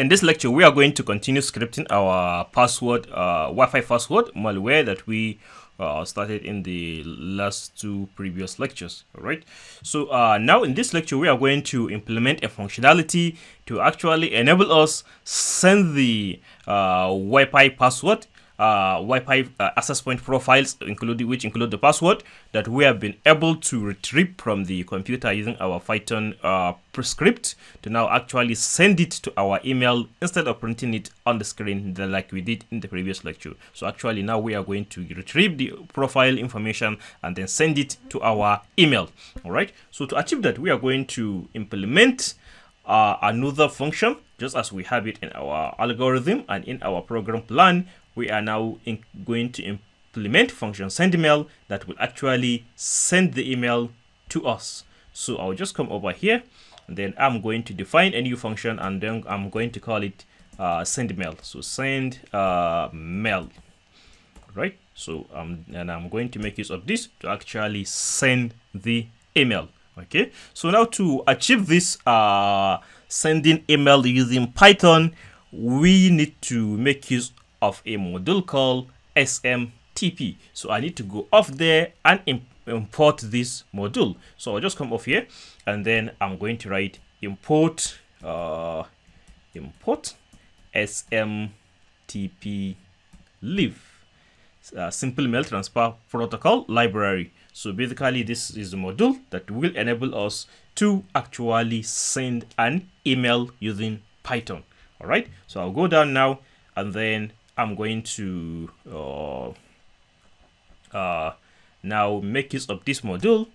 In this lecture, we are going to continue scripting our password, uh, Wi-Fi password malware that we uh, started in the last two previous lectures. All right. So uh, now in this lecture, we are going to implement a functionality to actually enable us send the uh, Wi-Fi password uh, Wi-Fi uh, access point profiles, including which include the password that we have been able to retrieve from the computer using our Python uh, script to now actually send it to our email instead of printing it on the screen like we did in the previous lecture. So actually now we are going to retrieve the profile information and then send it to our email. All right. So to achieve that, we are going to implement uh, another function just as we have it in our algorithm and in our program plan we are now going to implement function send email that will actually send the email to us. So I'll just come over here and then I'm going to define a new function and then I'm going to call it uh, send mail. So send uh, mail, right? So um, and I'm going to make use of this to actually send the email. Okay. So now to achieve this uh, sending email using Python, we need to make use of a module called SMTP. So I need to go off there and import this module. So I'll just come off here and then I'm going to write import uh, import SMTP live uh, simple mail transfer protocol library. So basically this is the module that will enable us to actually send an email using Python. All right. So I'll go down now and then I'm going to uh, uh, now make use of this module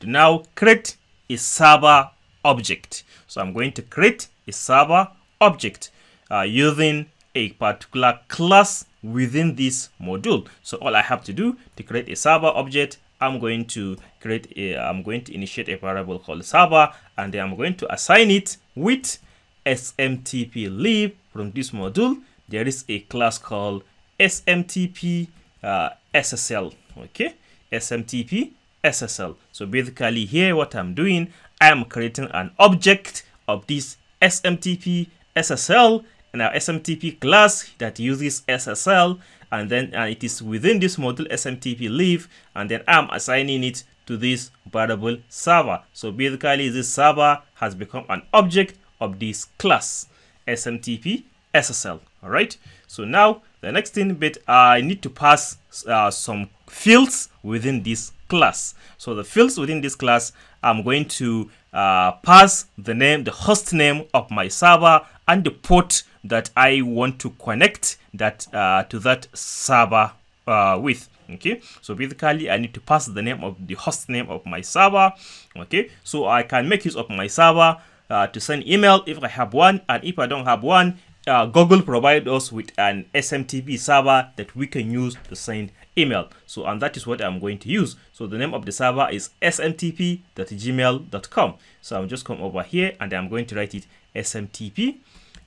to now create a server object. So I'm going to create a server object uh, using a particular class within this module. So all I have to do to create a server object, I'm going to create a, I'm going to initiate a variable called server, and then I'm going to assign it with SMTP live from this module there is a class called SMTP uh, SSL. Okay, SMTP SSL. So basically here what I'm doing, I am creating an object of this SMTP SSL and our SMTP class that uses SSL and then uh, it is within this module SMTP live and then I'm assigning it to this variable server. So basically this server has become an object of this class SMTP SSL all right so now the next thing bit i need to pass uh, some fields within this class. So the fields within this class i'm going to uh, pass the name the host name of my server and the port that i want to connect that uh, to that server uh, with. Okay? So basically i need to pass the name of the host name of my server. Okay? So i can make use of my server uh, to send email if I have one and if I don't have one uh, Google provide us with an SMTP server that we can use to send email. So, and that is what I'm going to use. So the name of the server is smtp.gmail.com. So I'm just come over here and I'm going to write it smtp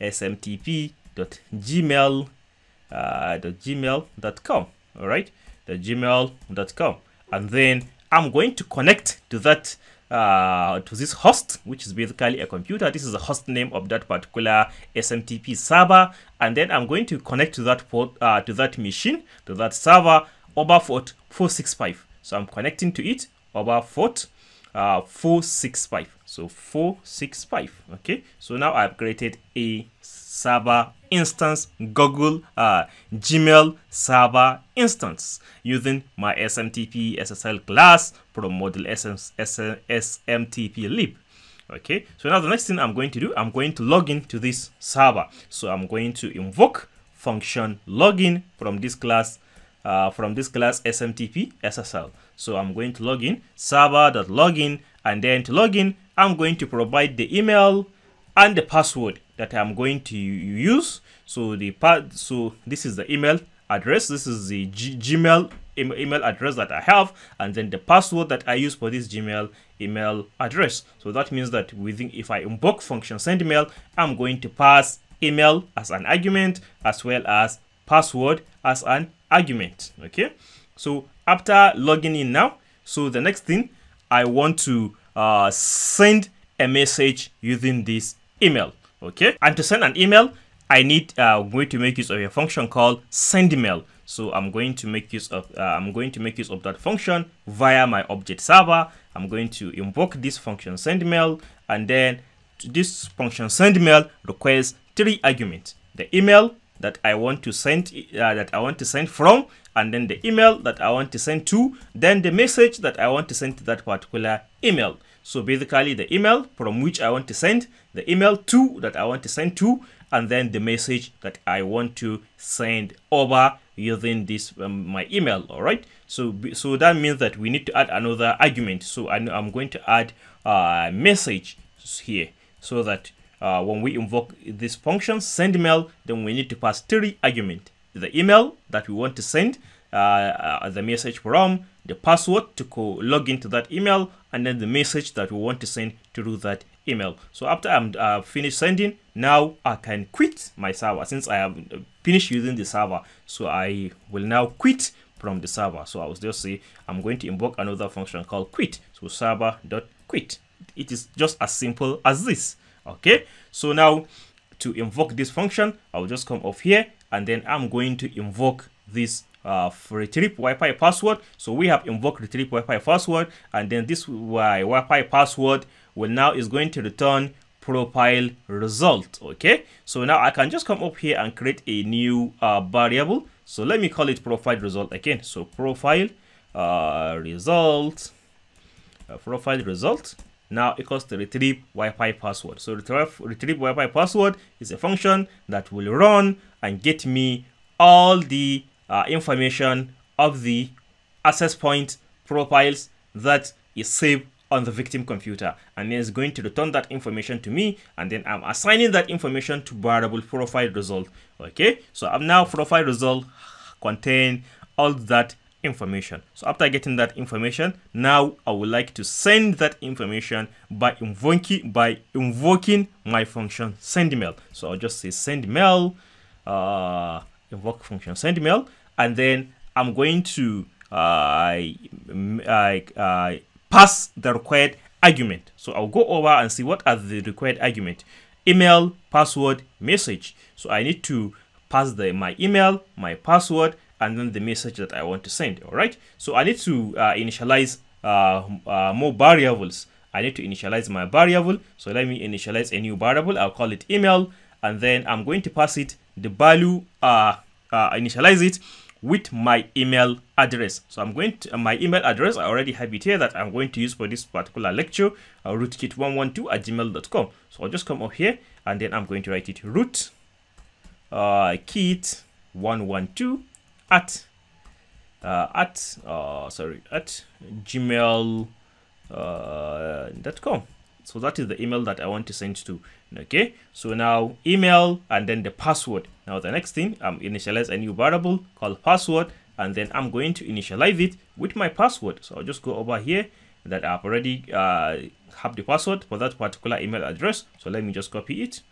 smtp.gmail uh. All right, the gmail.com, and then I'm going to connect to that uh, to this host, which is basically a computer. This is the host name of that particular SMTP server. And then I'm going to connect to that port, uh, to that machine, to that server over port 465. So I'm connecting to it over port uh, 465. So 465. Okay. So now I've created a server instance Google uh, Gmail server instance using my SMTP SSL class from module SM, SMTP lib. Okay, so now the next thing I'm going to do, I'm going to log in to this server. So I'm going to invoke function login from this class uh, from this class SMTP SSL. So I'm going to log in server.login and then to log in, I'm going to provide the email and the password that I'm going to use. So the part, so this is the email address. This is the G Gmail email address that I have, and then the password that I use for this Gmail email address. So that means that within, if I invoke function send email, I'm going to pass email as an argument as well as password as an argument. Okay. So after logging in now, so the next thing I want to uh, send a message using this email. okay and to send an email I need uh, going to make use of a function called send email so I'm going to make use of uh, I'm going to make use of that function via my object server I'm going to invoke this function send email and then this function send email requires three arguments the email that I want to send uh, that I want to send from and then the email that I want to send to then the message that I want to send to that particular email. So basically the email from which I want to send the email to that I want to send to and then the message that I want to send over using this um, my email all right? So so that means that we need to add another argument. So I, I'm going to add a message here so that uh, when we invoke this function send email then we need to pass three arguments the email that we want to send uh, uh, the message from the password to log into that email and then the message that we want to send through that email. So after i'm uh, finished sending now i can quit my server. Since i have finished using the server so i will now quit from the server. So i will just say i'm going to invoke another function called quit. So server dot quit. It is just as simple as this okay so now to invoke this function i'll just come off here and then i'm going to invoke this uh, retrieve Wi-Fi password. So we have invoked retrieve Wi-Fi password, and then this Wi-Fi password will now is going to return profile result. Okay, so now I can just come up here and create a new uh, variable. So let me call it profile result again. So profile uh, result, uh, profile result now equals to retrieve Wi-Fi password. So retrieve, retrieve Wi-Fi password is a function that will run and get me all the uh, information of the access point profiles that is saved on the victim computer. And then it's going to return that information to me and then I'm assigning that information to variable profile result. Okay? So I'm now profile result contain all that information so after getting that information now I would like to send that information by invoking by invoking my function send email so I'll just say send mail uh, invoke function send email and then I'm going to uh, uh, pass the required argument. So I'll go over and see what are the required argument. Email, password, message. So I need to pass the my email, my password, and then the message that I want to send. All right. So I need to uh, initialize uh, uh, more variables. I need to initialize my variable. So let me initialize a new variable. I'll call it email, and then I'm going to pass it the value. Uh, uh initialize it with my email address. So I'm going to my email address. I already have it here that I'm going to use for this particular lecture. Uh, rootkit112 at gmail.com. So I'll just come up here and then I'm going to write it root uh, kit 112 at uh, at uh, sorry at gmail.com. Uh, so that is the email that I want to send to. Okay, so now email and then the password. Now the next thing, I'm initialize a new variable called password and then I'm going to initialize it with my password. So I'll just go over here that I've already uh, have the password for that particular email address. So let me just copy it.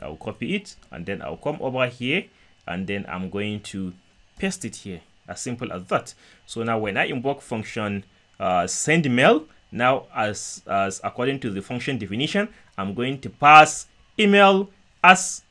I'll copy it and then I'll come over here and then I'm going to paste it here. As simple as that. So now when I invoke function uh, send mail, now, as, as according to the function definition, I'm going to pass email as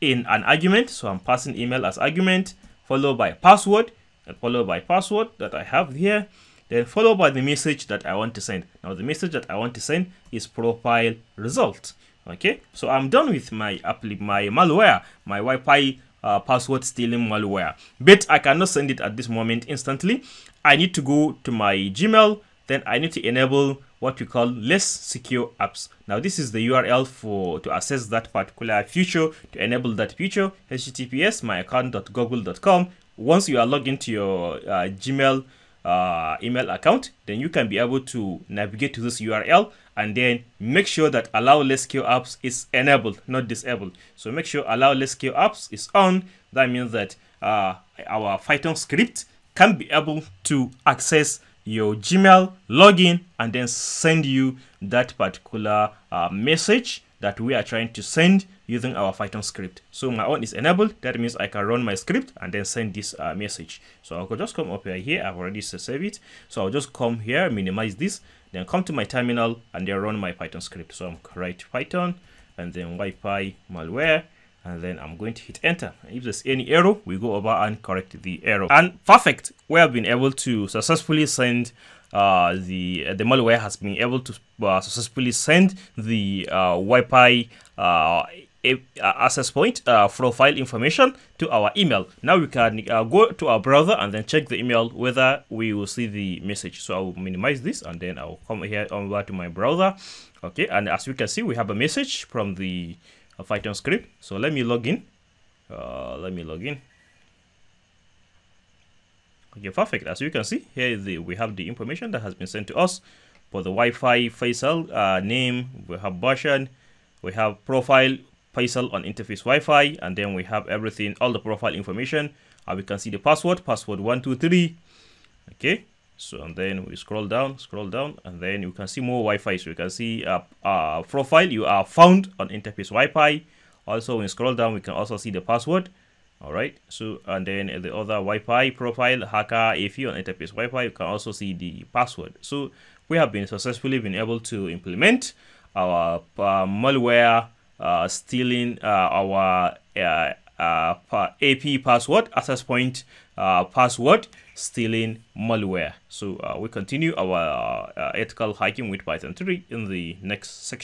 in an argument. So I'm passing email as argument, followed by password, followed by password that I have here, then followed by the message that I want to send. Now, the message that I want to send is profile result. Okay, so I'm done with my my malware, my Wi-Fi uh, password stealing malware. But I cannot send it at this moment instantly. I need to go to my Gmail then I need to enable what we call less secure apps. Now this is the URL for to access that particular feature, to enable that feature, https myaccount.google.com. Once you are logged into your uh, Gmail uh, email account, then you can be able to navigate to this URL and then make sure that allow less secure apps is enabled, not disabled. So make sure allow less secure apps is on. That means that uh, our Python script can be able to access your Gmail login and then send you that particular uh, message that we are trying to send using our Python script. So my own is enabled. That means I can run my script and then send this uh, message. So I'll just come up here. here. I've already saved it. So I'll just come here, minimize this, then come to my terminal and then run my Python script. So I'm write Python and then Wi-Fi malware and then I'm going to hit enter. If there's any error, we go over and correct the error. And perfect, we have been able to successfully send uh, the uh, the malware has been able to uh, successfully send the uh, Wi-Fi uh, access point uh, profile information to our email. Now we can go to our browser and then check the email whether we will see the message. So I will minimize this and then I'll come here over to my browser. Okay, and as you can see, we have a message from the Python script. So let me log in. let me log in. Okay, perfect. As you can see, here the, we have the information that has been sent to us for the Wi-Fi Faisal uh, name, we have version, we have profile Faisal on interface Wi-Fi, and then we have everything, all the profile information. And we can see the password, password 123. Okay, so and then we scroll down, scroll down, and then you can see more Wi-Fi. So you can see a uh, uh, profile you are found on interface Wi-Fi. Also, when scroll down, we can also see the password all right so and then the other wi-fi profile hacker if you're on interface wi-fi you can also see the password so we have been successfully been able to implement our uh, malware uh, stealing uh, our uh, uh, AP password access point uh, password stealing malware. So we continue our ethical hacking with Python 3 in the next section